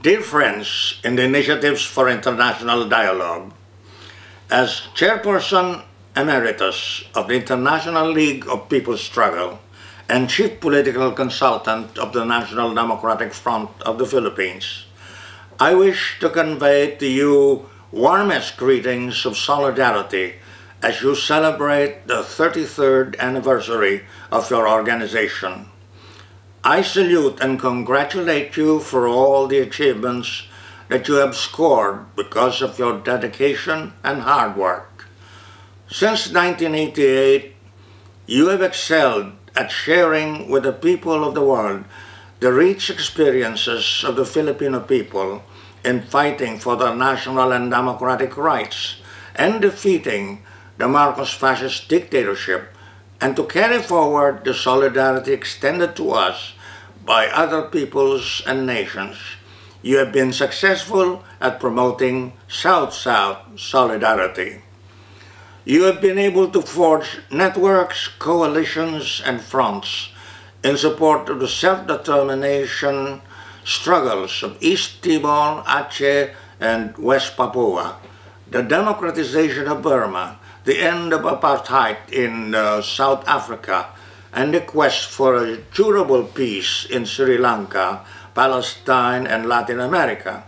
Dear friends in the Initiatives for International Dialogue, as Chairperson Emeritus of the International League of People's Struggle and Chief Political Consultant of the National Democratic Front of the Philippines, I wish to convey to you warmest greetings of solidarity as you celebrate the 33rd anniversary of your organization. I salute and congratulate you for all the achievements that you have scored because of your dedication and hard work. Since 1988, you have excelled at sharing with the people of the world the rich experiences of the Filipino people in fighting for their national and democratic rights and defeating the Marcos fascist dictatorship and to carry forward the solidarity extended to us by other peoples and nations. You have been successful at promoting South-South solidarity. You have been able to forge networks, coalitions, and fronts in support of the self-determination struggles of East Timor, Aceh, and West Papua, the democratization of Burma, the end of apartheid in uh, South Africa, and the quest for a durable peace in Sri Lanka, Palestine, and Latin America.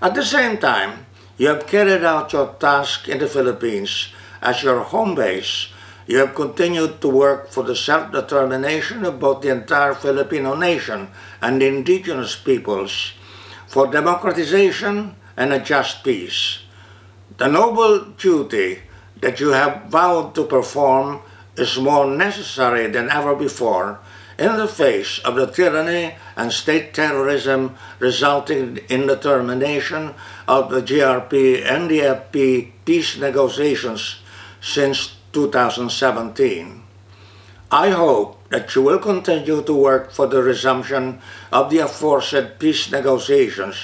At the same time, you have carried out your task in the Philippines as your home base. You have continued to work for the self-determination of both the entire Filipino nation and the indigenous peoples, for democratization and a just peace. The noble duty that you have vowed to perform is more necessary than ever before in the face of the tyranny and state terrorism resulting in the termination of the GRP-NDFP peace negotiations since 2017. I hope that you will continue to work for the resumption of the aforesaid peace negotiations,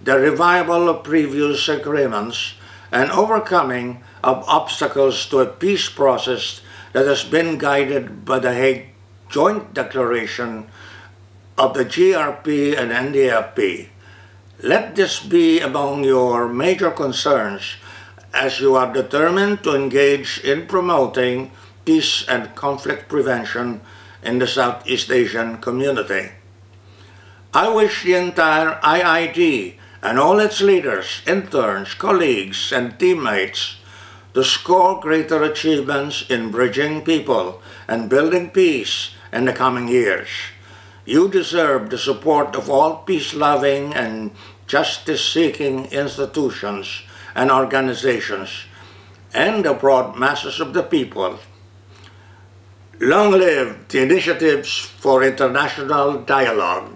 the revival of previous agreements, and overcoming of obstacles to a peace process that has been guided by the Hague Joint Declaration of the GRP and NDFP. Let this be among your major concerns as you are determined to engage in promoting peace and conflict prevention in the Southeast Asian community. I wish the entire IID and all its leaders, interns, colleagues, and teammates to score greater achievements in bridging people and building peace in the coming years. You deserve the support of all peace-loving and justice-seeking institutions and organizations and the broad masses of the people. Long live the initiatives for international dialogue.